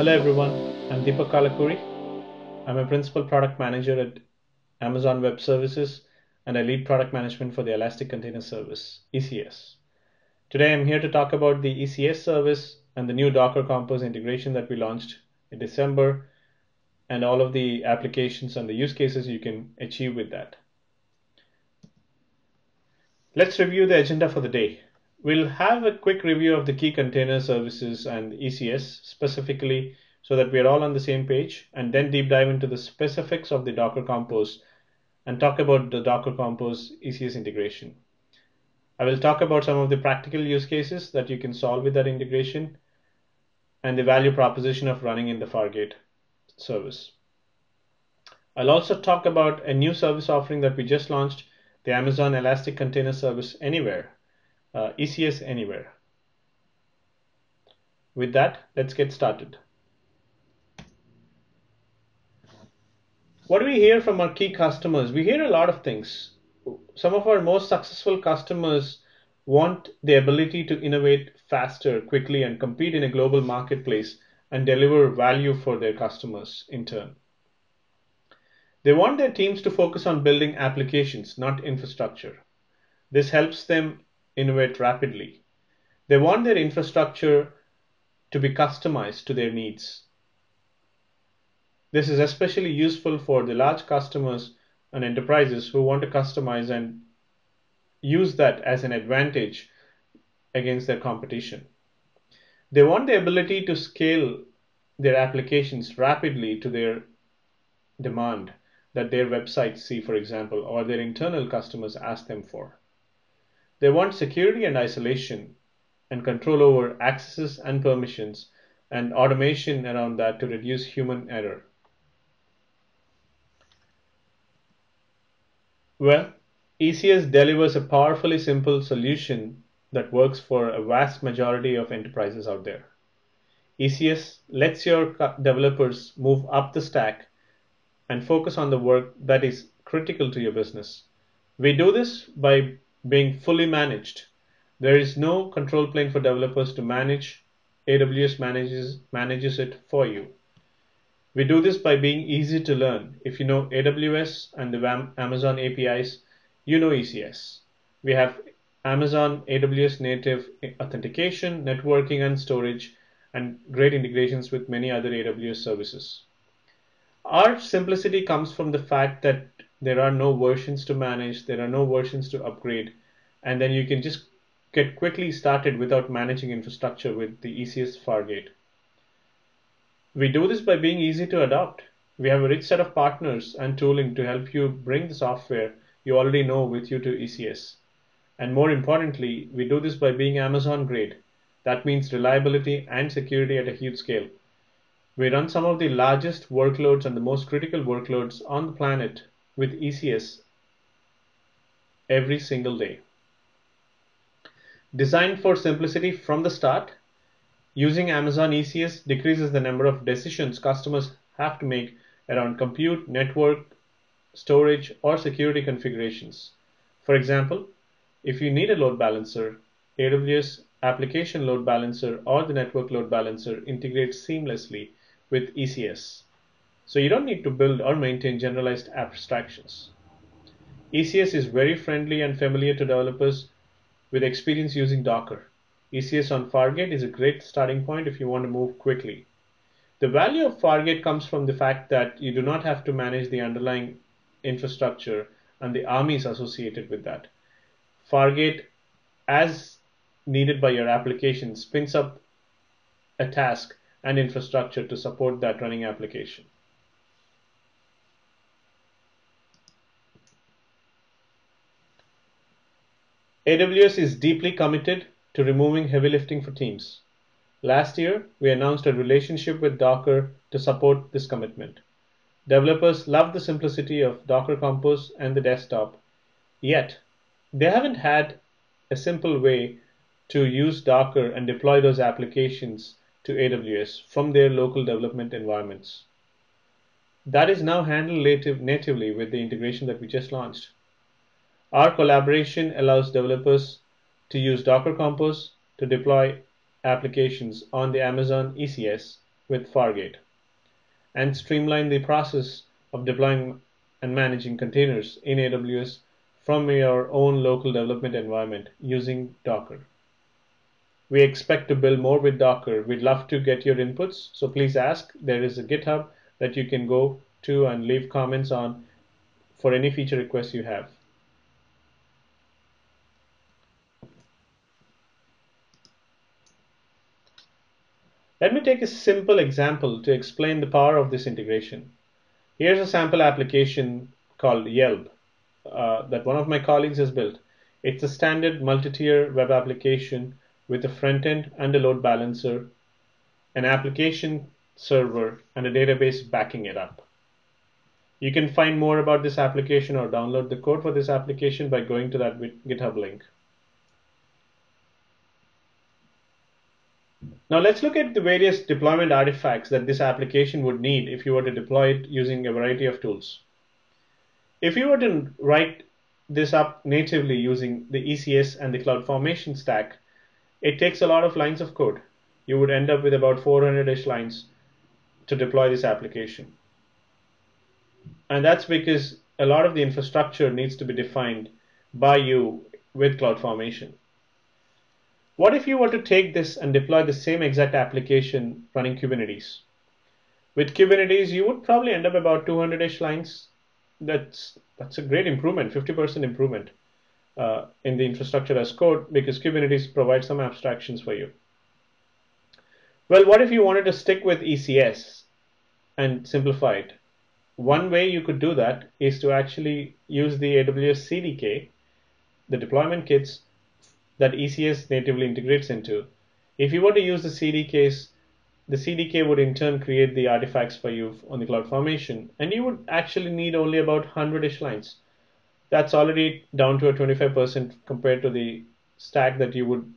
Hello everyone, I'm Deepak Kallakuri. I'm a principal product manager at Amazon Web Services and I lead product management for the Elastic Container Service, ECS. Today I'm here to talk about the ECS service and the new Docker Compose integration that we launched in December and all of the applications and the use cases you can achieve with that. Let's review the agenda for the day. We'll have a quick review of the key container services and ECS specifically so that we're all on the same page and then deep dive into the specifics of the Docker Compose and talk about the Docker Compose ECS integration. I will talk about some of the practical use cases that you can solve with that integration and the value proposition of running in the Fargate service. I'll also talk about a new service offering that we just launched, the Amazon Elastic Container Service Anywhere uh, ECS Anywhere. With that, let's get started. What do we hear from our key customers? We hear a lot of things. Some of our most successful customers want the ability to innovate faster, quickly, and compete in a global marketplace and deliver value for their customers in turn. They want their teams to focus on building applications, not infrastructure. This helps them innovate rapidly. They want their infrastructure to be customized to their needs. This is especially useful for the large customers and enterprises who want to customize and use that as an advantage against their competition. They want the ability to scale their applications rapidly to their demand that their websites see, for example, or their internal customers ask them for. They want security and isolation and control over accesses and permissions and automation around that to reduce human error. Well, ECS delivers a powerfully simple solution that works for a vast majority of enterprises out there. ECS lets your developers move up the stack and focus on the work that is critical to your business. We do this by being fully managed. There is no control plane for developers to manage. AWS manages, manages it for you. We do this by being easy to learn. If you know AWS and the Amazon APIs, you know ECS. We have Amazon AWS native authentication, networking, and storage, and great integrations with many other AWS services. Our simplicity comes from the fact that there are no versions to manage, there are no versions to upgrade, and then you can just get quickly started without managing infrastructure with the ECS Fargate. We do this by being easy to adopt. We have a rich set of partners and tooling to help you bring the software you already know with you to ECS. And more importantly, we do this by being Amazon grade. That means reliability and security at a huge scale. We run some of the largest workloads and the most critical workloads on the planet with ECS every single day. Designed for simplicity from the start, using Amazon ECS decreases the number of decisions customers have to make around compute, network, storage, or security configurations. For example, if you need a load balancer, AWS Application Load Balancer or the Network Load Balancer integrates seamlessly with ECS. So you don't need to build or maintain generalized abstractions. ECS is very friendly and familiar to developers with experience using Docker. ECS on Fargate is a great starting point if you want to move quickly. The value of Fargate comes from the fact that you do not have to manage the underlying infrastructure and the AMIs associated with that. Fargate, as needed by your application, spins up a task and infrastructure to support that running application. AWS is deeply committed to removing heavy lifting for teams. Last year, we announced a relationship with Docker to support this commitment. Developers love the simplicity of Docker Compose and the desktop, yet they haven't had a simple way to use Docker and deploy those applications to AWS from their local development environments. That is now handled native, natively with the integration that we just launched. Our collaboration allows developers to use Docker Compose to deploy applications on the Amazon ECS with Fargate and streamline the process of deploying and managing containers in AWS from your own local development environment using Docker. We expect to build more with Docker. We'd love to get your inputs, so please ask. There is a GitHub that you can go to and leave comments on for any feature requests you have. Let me take a simple example to explain the power of this integration. Here's a sample application called Yelb uh, that one of my colleagues has built. It's a standard multi-tier web application with a front end and a load balancer, an application server, and a database backing it up. You can find more about this application or download the code for this application by going to that GitHub link. Now let's look at the various deployment artifacts that this application would need if you were to deploy it using a variety of tools. If you were to write this up natively using the ECS and the CloudFormation stack, it takes a lot of lines of code. You would end up with about 400-ish lines to deploy this application. And that's because a lot of the infrastructure needs to be defined by you with CloudFormation. What if you were to take this and deploy the same exact application running Kubernetes? With Kubernetes, you would probably end up about 200-ish lines. That's that's a great improvement, 50% improvement uh, in the infrastructure as code because Kubernetes provides some abstractions for you. Well, what if you wanted to stick with ECS and simplify it? One way you could do that is to actually use the AWS CDK, the deployment kits, that ECS natively integrates into. If you were to use the CDKs, the CDK would in turn create the artifacts for you on the CloudFormation, and you would actually need only about 100-ish lines. That's already down to a 25% compared to the stack that you would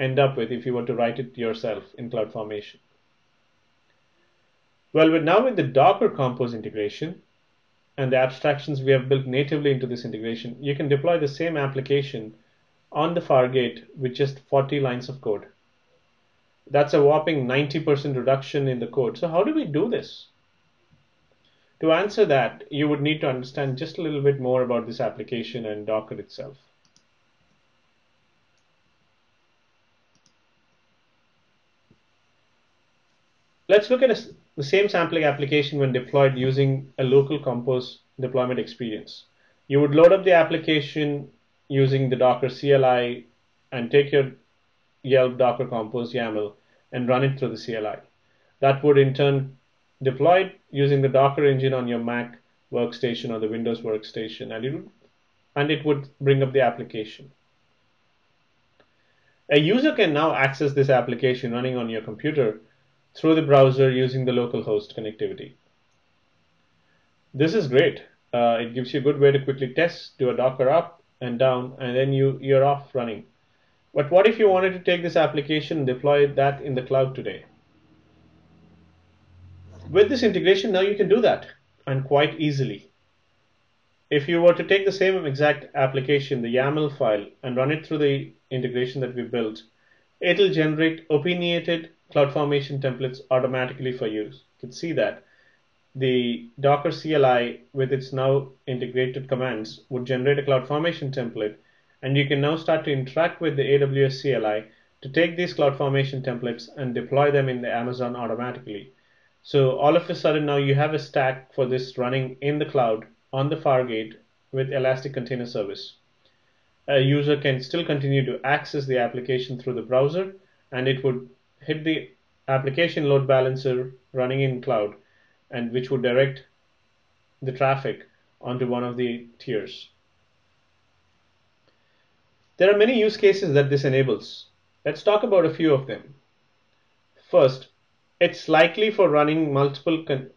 end up with if you were to write it yourself in CloudFormation. Well, with now with the Docker Compose integration and the abstractions we have built natively into this integration, you can deploy the same application on the Fargate with just 40 lines of code. That's a whopping 90% reduction in the code. So how do we do this? To answer that, you would need to understand just a little bit more about this application and Docker itself. Let's look at a, the same sampling application when deployed using a local compose deployment experience. You would load up the application using the Docker CLI and take your Yelb Docker Compose YAML and run it through the CLI. That would in turn deploy it using the Docker engine on your Mac workstation or the Windows workstation and it would, and it would bring up the application. A user can now access this application running on your computer through the browser using the localhost connectivity. This is great. Uh, it gives you a good way to quickly test, do a Docker up, and down and then you you're off running. But what if you wanted to take this application and deploy that in the cloud today? With this integration now you can do that and quite easily. If you were to take the same exact application the YAML file and run it through the integration that we built it'll generate opinionated CloudFormation templates automatically for you. You can see that the Docker CLI with its now integrated commands would generate a CloudFormation template and you can now start to interact with the AWS CLI to take these CloudFormation templates and deploy them in the Amazon automatically. So all of a sudden now you have a stack for this running in the cloud on the Fargate with Elastic Container Service. A user can still continue to access the application through the browser and it would hit the application load balancer running in cloud and which would direct the traffic onto one of the tiers. There are many use cases that this enables. Let's talk about a few of them. First, it's likely for running multiple con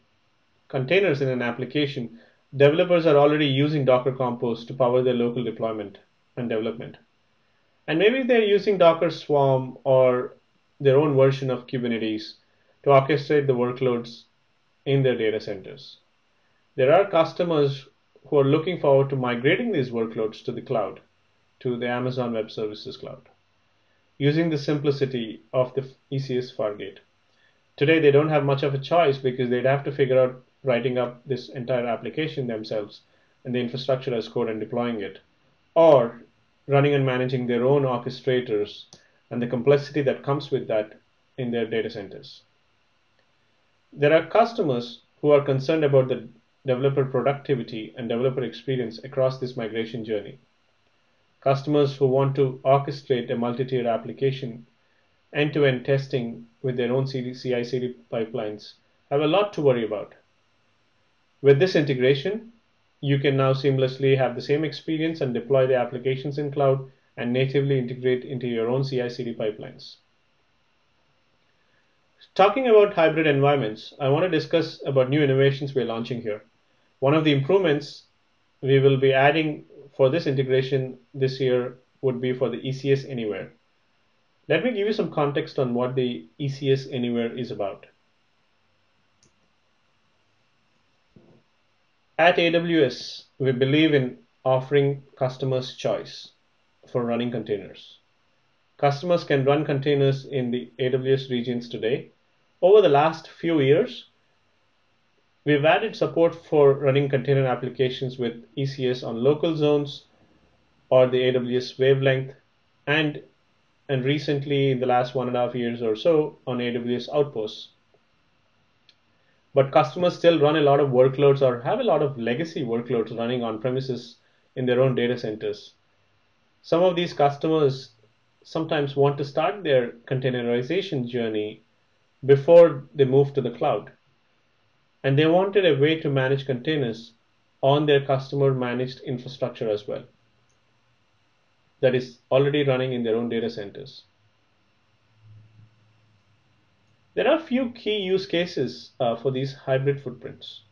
containers in an application. Developers are already using Docker Compose to power their local deployment and development. And maybe they're using Docker Swarm or their own version of Kubernetes to orchestrate the workloads in their data centers. There are customers who are looking forward to migrating these workloads to the cloud, to the Amazon Web Services cloud, using the simplicity of the ECS Fargate. Today, they don't have much of a choice because they'd have to figure out writing up this entire application themselves and the infrastructure as code and deploying it, or running and managing their own orchestrators and the complexity that comes with that in their data centers. There are customers who are concerned about the developer productivity and developer experience across this migration journey. Customers who want to orchestrate a multi-tier application end-to-end testing with their own CI/CD pipelines have a lot to worry about. With this integration, you can now seamlessly have the same experience and deploy the applications in cloud and natively integrate into your own CI/CD pipelines. Talking about hybrid environments, I want to discuss about new innovations we're launching here. One of the improvements we will be adding for this integration this year would be for the ECS Anywhere. Let me give you some context on what the ECS Anywhere is about. At AWS, we believe in offering customers choice for running containers. Customers can run containers in the AWS regions today. Over the last few years, we've added support for running container applications with ECS on local zones or the AWS wavelength and and recently in the last one and a half years or so on AWS Outposts. But customers still run a lot of workloads or have a lot of legacy workloads running on premises in their own data centers. Some of these customers sometimes want to start their containerization journey before they move to the cloud. And they wanted a way to manage containers on their customer managed infrastructure as well that is already running in their own data centers. There are a few key use cases uh, for these hybrid footprints.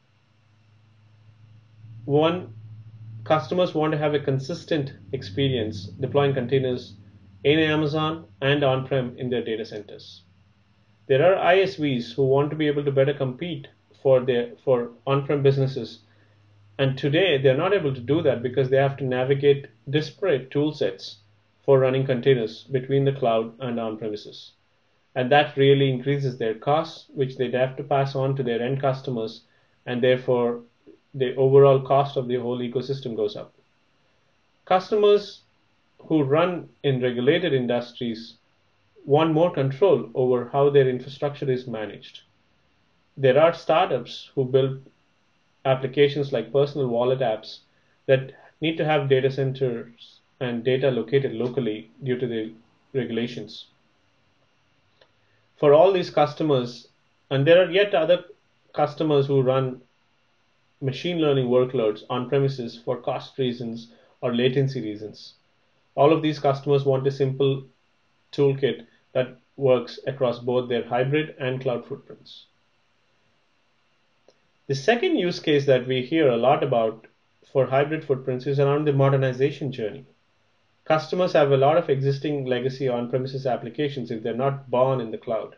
One, customers want to have a consistent experience deploying containers in Amazon and on-prem in their data centers. There are ISVs who want to be able to better compete for their for on-prem businesses and today they're not able to do that because they have to navigate disparate tool sets for running containers between the cloud and on premises. And that really increases their costs, which they'd have to pass on to their end customers, and therefore the overall cost of the whole ecosystem goes up. Customers who run in regulated industries want more control over how their infrastructure is managed. There are startups who build applications like personal wallet apps that need to have data centers and data located locally due to the regulations. For all these customers, and there are yet other customers who run machine learning workloads on premises for cost reasons or latency reasons. All of these customers want a simple toolkit that works across both their hybrid and cloud footprints. The second use case that we hear a lot about for hybrid footprints is around the modernization journey. Customers have a lot of existing legacy on-premises applications if they're not born in the cloud.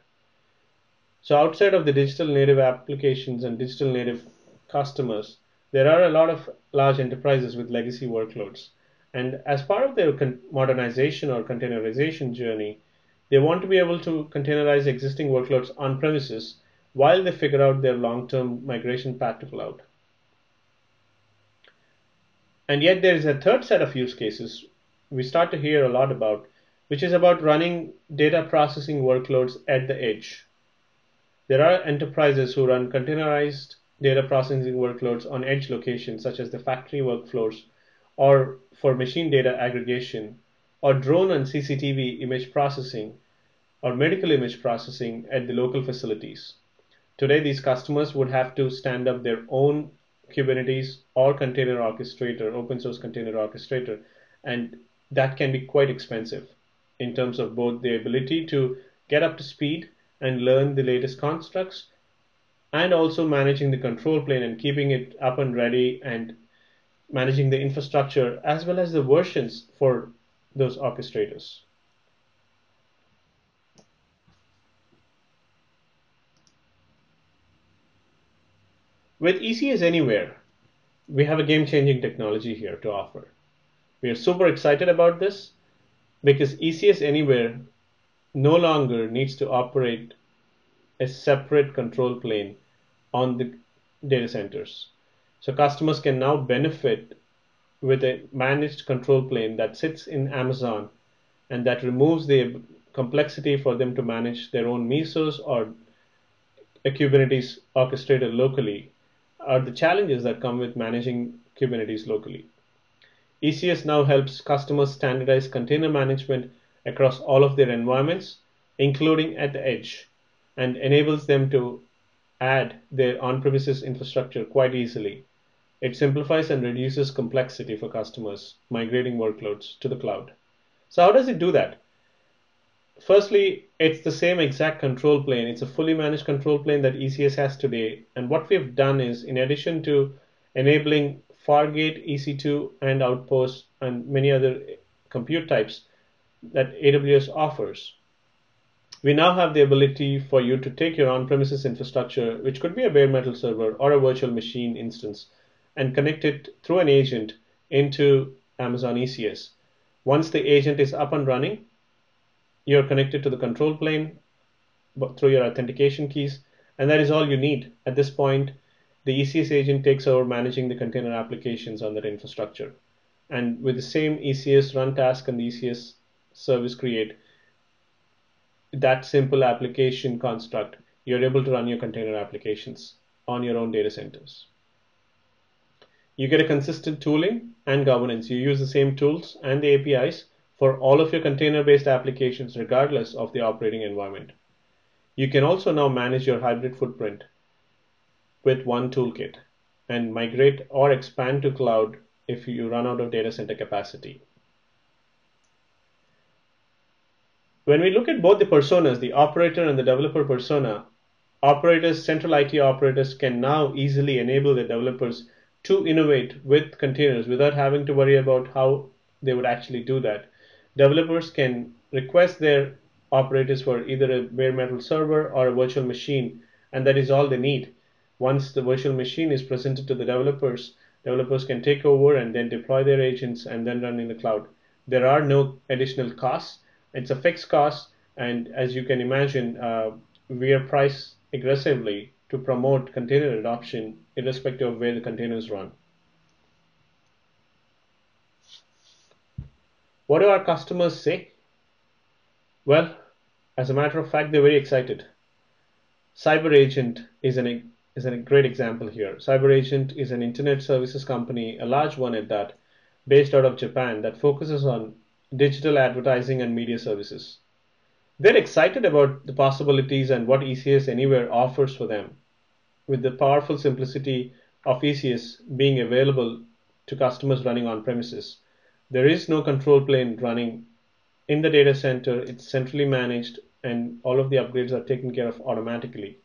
So outside of the digital native applications and digital native customers, there are a lot of large enterprises with legacy workloads. And as part of their modernization or containerization journey, they want to be able to containerize existing workloads on premises while they figure out their long-term migration path to cloud. And yet there is a third set of use cases we start to hear a lot about, which is about running data processing workloads at the edge. There are enterprises who run containerized data processing workloads on edge locations, such as the factory workflows, or for machine data aggregation, or drone and CCTV image processing, or medical image processing at the local facilities. Today, these customers would have to stand up their own Kubernetes or container orchestrator, open source container orchestrator, and that can be quite expensive in terms of both the ability to get up to speed and learn the latest constructs and also managing the control plane and keeping it up and ready and managing the infrastructure as well as the versions for those orchestrators. With ECS Anywhere, we have a game-changing technology here to offer. We are super excited about this because ECS Anywhere no longer needs to operate a separate control plane on the data centers. So customers can now benefit with a managed control plane that sits in Amazon and that removes the complexity for them to manage their own mesos or a Kubernetes orchestrator locally are the challenges that come with managing Kubernetes locally. ECS now helps customers standardize container management across all of their environments, including at the edge, and enables them to add their on-premises infrastructure quite easily. It simplifies and reduces complexity for customers migrating workloads to the cloud. So how does it do that? Firstly, it's the same exact control plane. It's a fully managed control plane that ECS has today. And what we've done is, in addition to enabling Fargate, EC2, and Outpost, and many other compute types that AWS offers, we now have the ability for you to take your on-premises infrastructure, which could be a bare metal server or a virtual machine instance, and connect it through an agent into Amazon ECS. Once the agent is up and running, you're connected to the control plane through your authentication keys, and that is all you need. At this point, the ECS agent takes over managing the container applications on that infrastructure. And with the same ECS run task and the ECS service create, that simple application construct, you're able to run your container applications on your own data centers. You get a consistent tooling and governance. You use the same tools and the APIs for all of your container-based applications regardless of the operating environment. You can also now manage your hybrid footprint with one toolkit and migrate or expand to cloud if you run out of data center capacity. When we look at both the personas, the operator and the developer persona, operators, central IT operators can now easily enable the developers to innovate with containers without having to worry about how they would actually do that. Developers can request their operators for either a bare metal server or a virtual machine, and that is all they need. Once the virtual machine is presented to the developers, developers can take over and then deploy their agents and then run in the cloud. There are no additional costs. It's a fixed cost, and as you can imagine, uh, we are priced aggressively to promote container adoption irrespective of where the containers run. What do our customers say? Well, as a matter of fact, they're very excited. Cyber Agent is, an, is a great example here. Cyber Agent is an internet services company, a large one at that, based out of Japan that focuses on digital advertising and media services. They're excited about the possibilities and what ECS Anywhere offers for them with the powerful simplicity of ECS being available to customers running on premises. There is no control plane running in the data center. It's centrally managed and all of the upgrades are taken care of automatically.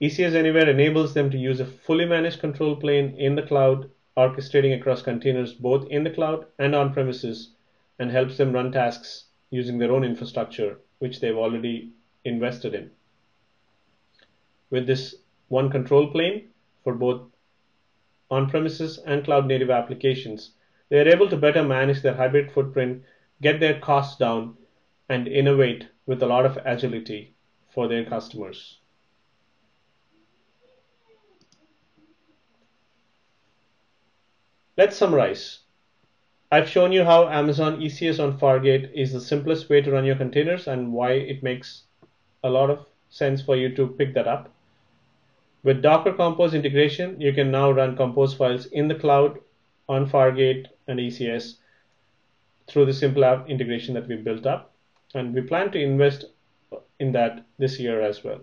ECS Anywhere enables them to use a fully managed control plane in the cloud, orchestrating across containers both in the cloud and on premises, and helps them run tasks using their own infrastructure, which they've already invested in with this one control plane for both on-premises and cloud-native applications, they are able to better manage their hybrid footprint, get their costs down, and innovate with a lot of agility for their customers. Let's summarize. I've shown you how Amazon ECS on Fargate is the simplest way to run your containers and why it makes a lot of sense for you to pick that up. With Docker Compose integration, you can now run Compose files in the cloud on Fargate and ECS through the simple app integration that we built up. And we plan to invest in that this year as well.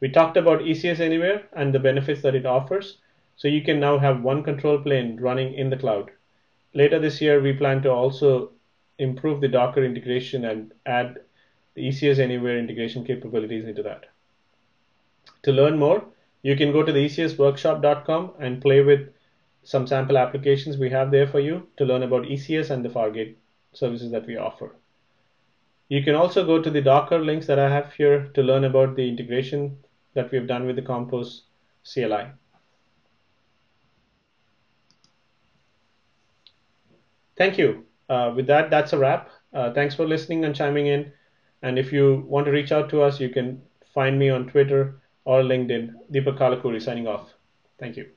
We talked about ECS Anywhere and the benefits that it offers. So you can now have one control plane running in the cloud. Later this year, we plan to also improve the Docker integration and add the ECS Anywhere integration capabilities into that. To learn more, you can go to the ecsworkshop.com and play with some sample applications we have there for you to learn about ECS and the Fargate services that we offer. You can also go to the Docker links that I have here to learn about the integration that we've done with the Compose CLI. Thank you. Uh, with that, that's a wrap. Uh, thanks for listening and chiming in. And if you want to reach out to us, you can find me on Twitter or LinkedIn. Deepak Kallakuri signing off. Thank you.